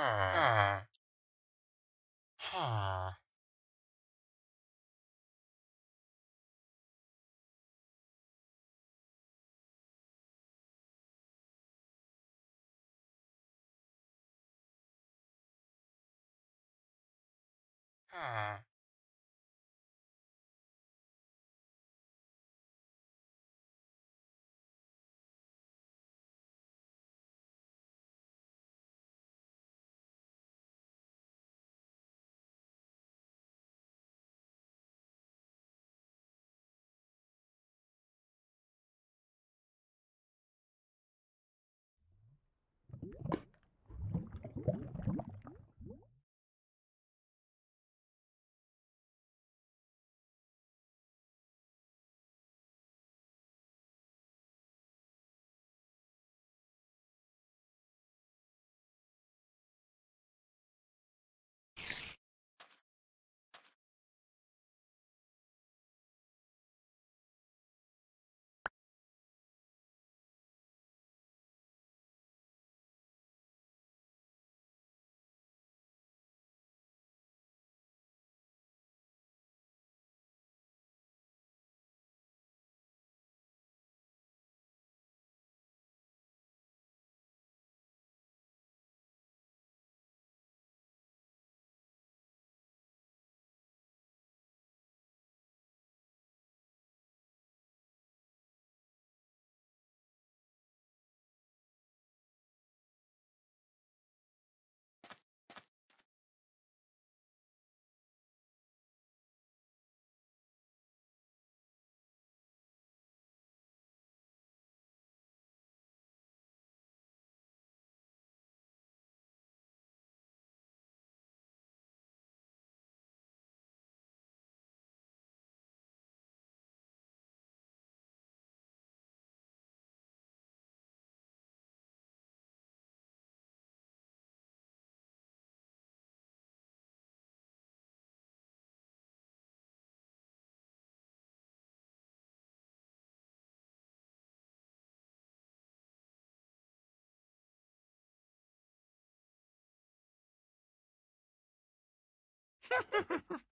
Huh. Huh. Huh. Ha ha ha ha!